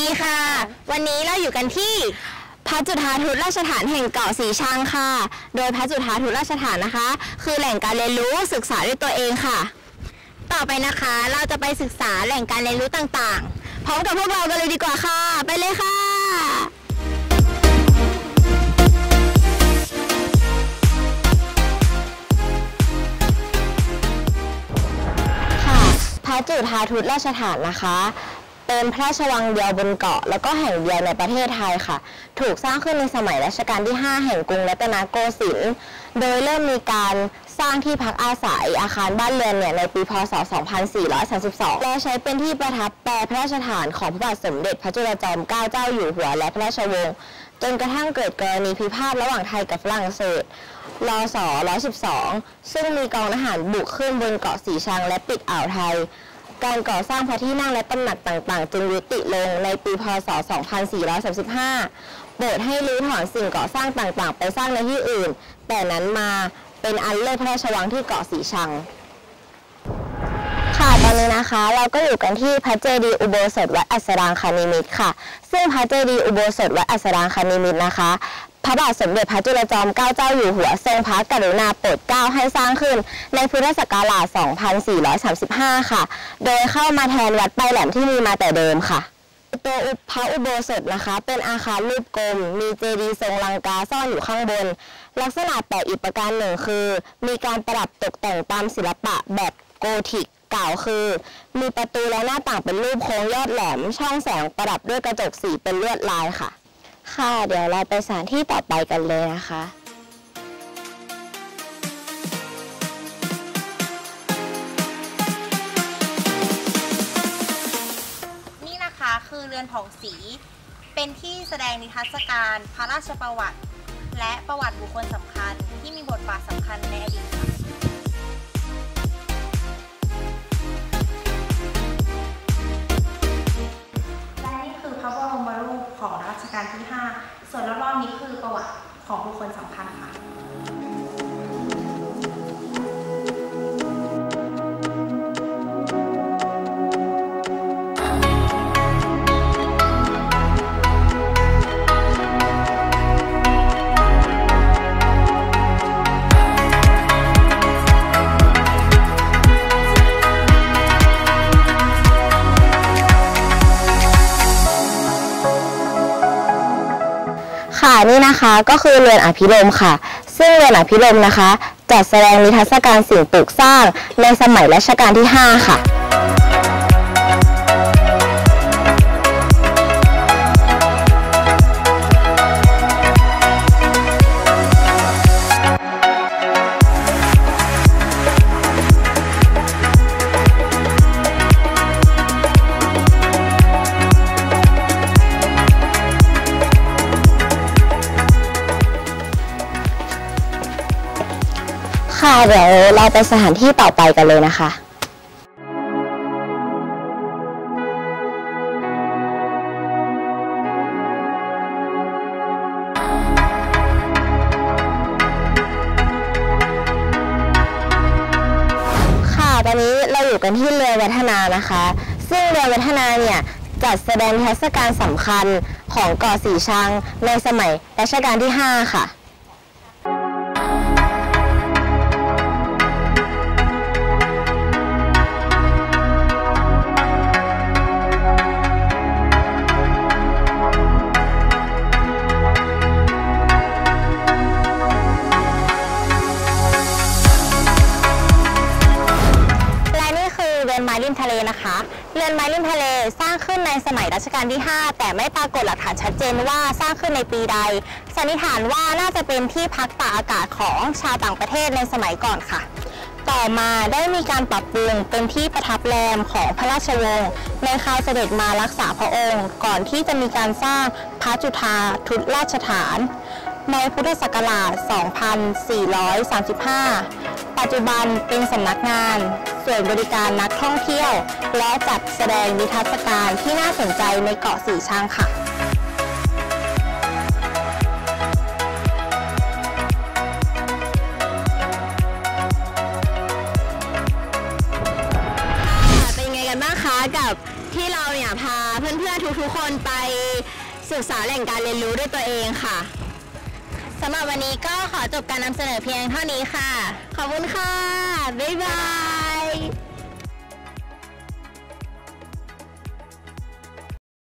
ดีค่ะ วันนี้เราอยู่กันที่พระจุฑาทุตราชฐานแห่งเกาะสีชังค่ะ โดยพระจุฑาทุตราชฐานนะคะ คือแหล่งการเรียนรู้ศึกษาด้วยตัวเองค่ะ ต่อไปนะคะเราจะไปศึกษาแหล่งการเรียนรู้ต่างๆ พร้อมกับพวกเรากันเลยดีกว่าค่ะ ไปเลยค่ะค่ะพระจุฑาทุตราชฐานนะคะ เป็นพระราชวังเดียวบนเกาะ แล้วก็แห่งเดียวในประเทศไทยค่ะ ถูกสร้างขึ้นในสมัยรัชกาลที่ 5 แห่งกรุงรัตนโกสินทร์โดยเริ่มมีการสร้างที่พักอาศัยอาคารบ้านเรือนเนี่ยในปีพศ 2432 และใช้เป็นที่ประทับแปรพระราชฐานของพระบาทสมเด็จพระจุลจอมเกล้าเจ้าอยู่หัวและพระราชวงศ์จนกระทั่งเกิดกรณีพิพาทระหว่างไทยกับฝรั่งเศสรศ112 ซึ่งมีกองทหารบุกขึ้นบนเกาะสีชังและปิดอ่าวไทย การก่อสร้างพระที่นั่งและตำหนักต่างๆ จึงยุติลงในปีพศ 2435โปรดให้รื้อถอนสิ่งก่อสร้างต่างๆ ไปสร้างในที่อื่น แต่นั้นมาเป็นอันเลิกพระราชวังที่เกาะสีชัง ค่ะตอนนี้นะคะ เราก็อยู่กันที่พระเจดีย์อุโบสถวัดอัสรางคณิมิตรค่ะ ซึ่งพระเจดีย์อุโบสถวัดอัสรางคณิมิตรนะคะ พระบาทสมเด็จพระจุลจอมเกล้าเจ้าอยู่หัวทรงพระกรุณาโปรดเกล้าให้สร้างขึ้น ในพุทธศักราช 2435 ค่ะ โดยเข้ามาแทนวัดไปแหลมที่มีมาแต่เดิมค่ะ ตัวอุปพระอุโบสถนะคะ เป็นอาคารรูปกลม มีเจดีย์ทรงลังกาซ่อนอยู่ข้างบน ลักษณะแปลกอีกประการหนึ่งคือ มีการประดับตกแต่งตามศิลปะแบบโกธิกกล่าวคือ มีประตูและหน้าต่างเป็นรูปโค้งยอดแหลม ช่องแสงประดับด้วยกระจกสีเป็นลวดลายค่ะ ค่ะ เดี๋ยวเราไปสถานที่ต่อไปกันเลยนะคะนี่นะคะคือเรือนผองศรีเป็นที่แสดงนิทรรศการพระราชประวัติ และประวัติบุคคลสำคัญที่มีบทบาทสำคัญในอดีตค่ะ ของบุคคลสำคัญมา นี่นะคะก็คือเรือนอภิรมค่ะ ซึ่งเรือนอภิรมนะคะ จัดแสดงนิทรรศการสิ่งปลูกสร้างในสมัยรัชกาลที่ 5 ค่ะ ค่ะ เดี๋ยวเราไปสถานที่ต่อไปกันเลยนะคะ ค่ะตอนนี้เราอยู่กันที่เรือวัฒนานะคะ ซึ่งเรือวัฒนาเนี่ยจัดแสดงนิทศการสำคัญของเกาะสีชังในสมัยรัชกาลที่ 5 ค่ะ รือนไม้ริมทะเลนะคะ เรือนไม้ริมทะเลสร้างขึ้นในสมัยรัชกาลที่ 5 แต่ไม่ปรากฏหลักฐานชัดเจนว่าสร้างขึ้นในปีใด สันนิษฐานว่าน่าจะเป็นที่พักตากอากาศของชาวต่างประเทศในสมัยก่อนค่ะ ต่อมาได้มีการปรับปรุงเป็นที่ประทับแรมของพระราชวงศ์ในคราวเสด็จมารักษาพระองค์ ก่อนที่จะมีการสร้างพระจุฑาทุตราชฐาน ในพุทธศักราช 2435 ปัจจุบันเป็นสำนักงาน ส่วนบริการนักท่องเที่ยว และจัดแสดงนิทรรศการที่น่าสนใจในเกาะสีชังค่ะเป็นไงกันบ้างคะกับที่เราเนี่ยพาเพื่อนๆทุกๆคนไปศึกษาแหล่งการเรียนรู้ด้วยตัวเองค่ะ สำหรับวันนี้ก็ขอจบการนำเสนอเพียงเท่านี้ค่ะ ขอบคุณค่ะ บ๊ายบาย